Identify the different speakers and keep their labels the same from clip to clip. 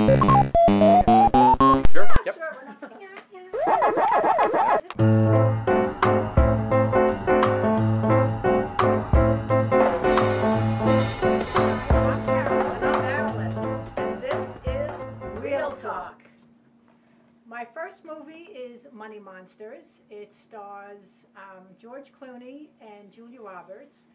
Speaker 1: Sure. Yep.
Speaker 2: This is Reel Talk.
Speaker 3: My first movie is Money Monsters. It stars um, George Clooney and Julia Roberts,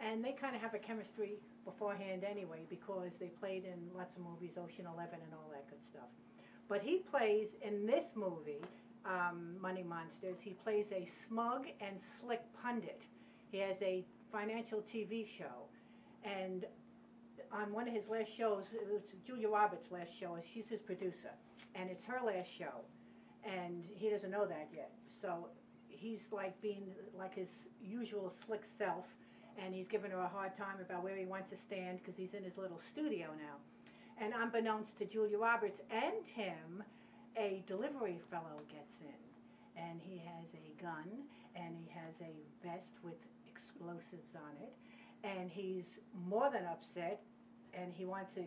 Speaker 3: and they kind of have a chemistry beforehand anyway because they played in lots of movies, Ocean Eleven and all that good stuff. But he plays in this movie, um, Money Monsters. He plays a smug and slick pundit. He has a financial TV show, and on one of his last shows, it was Julia Roberts' last show, she's his producer, and it's her last show, and he doesn't know that yet. So he's like being like his usual slick self, and he's giving her a hard time about where he wants to stand because he's in his little studio now. And unbeknownst to Julia Roberts and him, a delivery fellow gets in, and he has a gun, and he has a vest with explosives on it, and he's more than upset and he wants to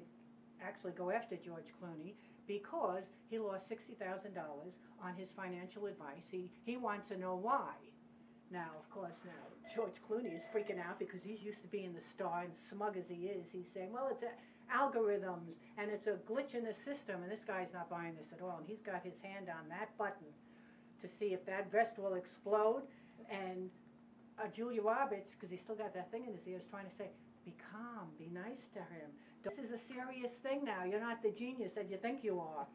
Speaker 3: actually go after George Clooney because he lost sixty thousand dollars on his financial advice. He he wants to know why. Now, of course, now George Clooney is freaking out because he's used to being the star and smug as he is. He's saying, "Well, it's algorithms and it's a glitch in the system," and this guy's not buying this at all. And he's got his hand on that button to see if that vest will explode. And uh, Julia Roberts, because he's still got that thing in his ear, is trying to say, be calm, be nice to him. This is a serious thing now. You're not the genius that you think you are.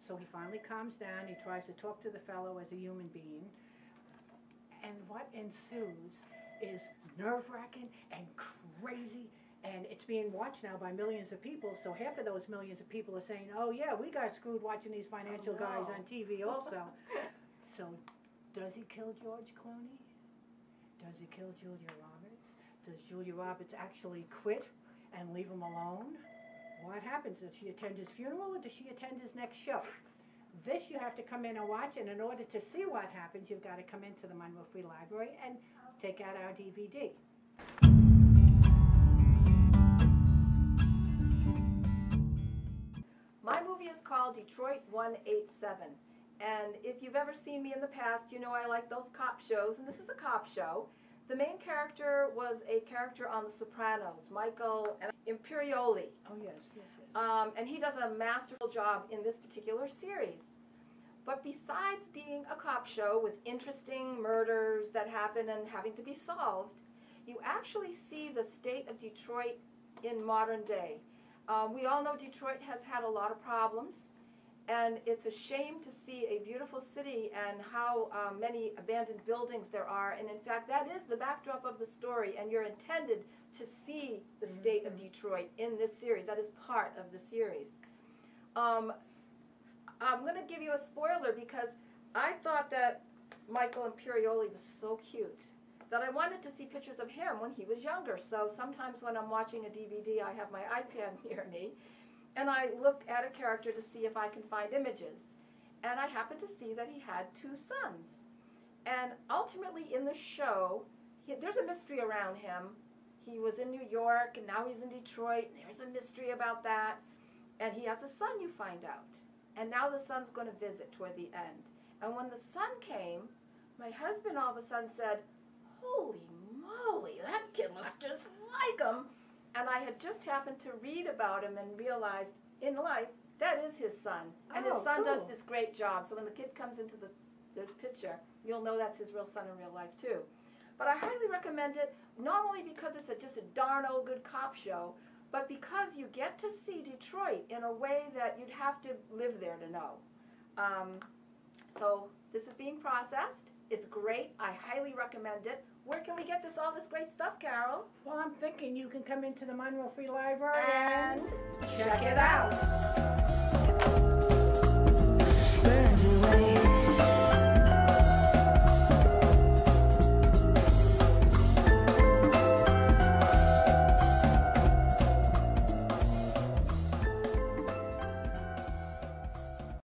Speaker 3: So he finally calms down. He tries to talk to the fellow as a human being. And what ensues is nerve wracking and crazy. And it's being watched now by millions of people. So half of those millions of people are saying, oh, yeah, we got screwed watching these financial oh, guys
Speaker 2: no.
Speaker 3: on TV also. so does he kill George Clooney? Does he kill Julia Roberts? Does Julia Roberts actually quit and leave him alone? What happens? Does she attend his funeral or does she attend his next show? This you have to come in and watch, and in order to see what happens, you've got to come into the Monroe Free Library and take out our DVD.
Speaker 2: My movie is called Detroit 187. And if you've ever seen me in the past, you know I like those cop shows, and this is a cop show. The main character was a character on The Sopranos, Michael Imperioli.
Speaker 3: Oh, yes, yes, yes.
Speaker 2: Um, and he does a masterful job in this particular series. But besides being a cop show with interesting murders that happen and having to be solved, you actually see the state of Detroit in modern day. Um, we all know Detroit has had a lot of problems, and it's a shame to see a beautiful city and how um, many abandoned buildings there are. And in fact, that is the backdrop of the story, and you're intended to see the state of Detroit in this series. That is part of the series. Um, I'm going to give you a spoiler because I thought that Michael Imperioli was so cute that I wanted to see pictures of him when he was younger. So sometimes when I'm watching a DVD, I have my iPad near me and I look at a character to see if I can find images. And I happen to see that he had two sons. And ultimately in the show, he, there's a mystery around him. He was in New York and now he's in Detroit. And there's a mystery about that. And he has a son, you find out. And now the son's going to visit toward the end. And when the son came, my husband all of a sudden said, Holy moly, that kid looks just like him. And I had just happened to read about him and realized in life that is his son. And his
Speaker 3: Oh,
Speaker 2: son does this great job. So when the kid comes into the, the picture, you'll know that's his real son in real life too. But I highly recommend it, not only because it's a, just a darn old good cop show, but because you get to see Detroit in a way that you'd have to live there to know. Um, so this is being processed. Great. I highly recommend it. Where can we get this all this great stuff, Carol?
Speaker 3: Well, I'm thinking you can come into the Monroe Free Library
Speaker 2: And
Speaker 3: check it out.
Speaker 4: burned